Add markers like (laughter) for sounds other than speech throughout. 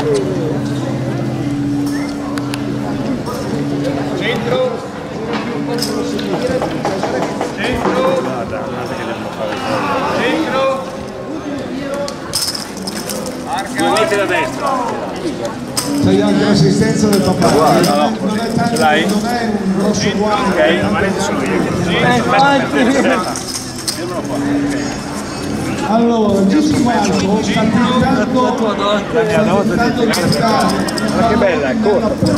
Centro. Centro. Centro. Due metri da destra. C'hai anche l'assistenza del papà. non, è, non, è tanto, non è un grosso guaio. Ok, avanti sono io. (laughs) Allora, Gigi Marco sta tentando, sta tentando di entrare Ma che bella, è corta.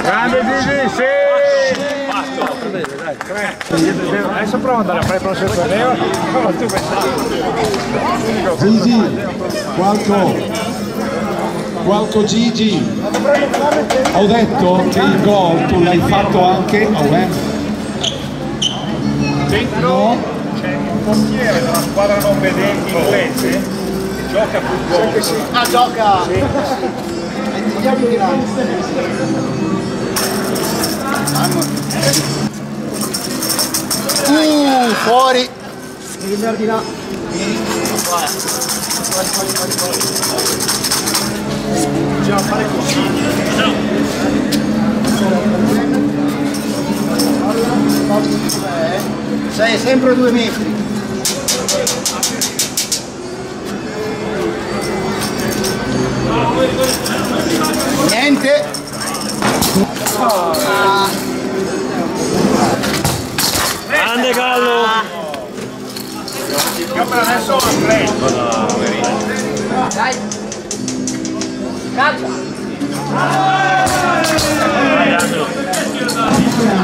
Grande Gigi, sì! Adesso provo ad andare a fare il prossimo torneo. Ma tu Gigi, qualco, qualco Gigi. Ho detto che il gol tu l'hai fatto anche a Wem. Centro. Il portiere della squadra non vedente inglese che gioca a football. Ah, gioca! Uh, fuori! Devi andare di là. Fuori, fuori, fuori, fuori. Bisogna fare così. Sei sempre due metri. Grande Gallo! Per adesso ho play. Dai. Calcia.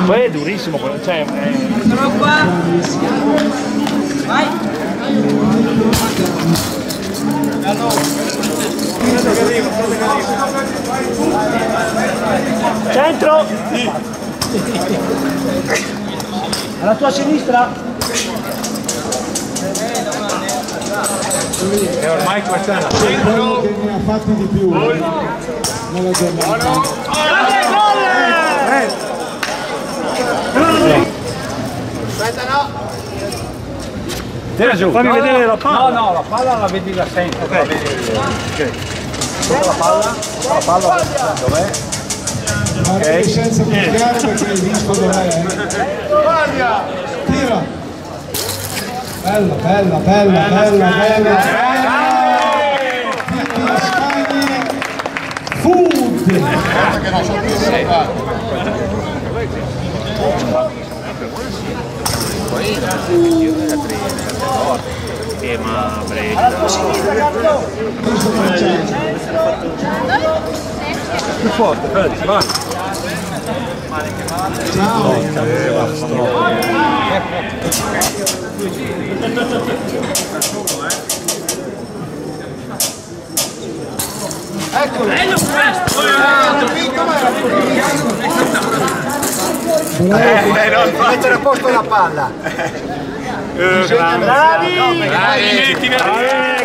Poi è durissimo, quello, cioè... eh, Sono qua. Vai. Centro! Alla tua sinistra. E ormai questa è una... Quello che ne ha fatti di più nella giornata. Aspetta no. Tira giù! Fammi vedere la palla! No, no, la palla la vedi da sempre. La vedi. La palla, la palla dov'è? Devi senza picchiare perché il disco dov'è? Guardia! Tira! Bella, bella, bella, bella, bella, bella! Scagni Food! Tema Alla tua sinistra, Gatto. Questo francese. Più forte, Felix, vai! Ciao! Eccolo. Ah, capito, ma era Bravo! Devi mettere a posto la palla. Bravi! Bravi! Bravi!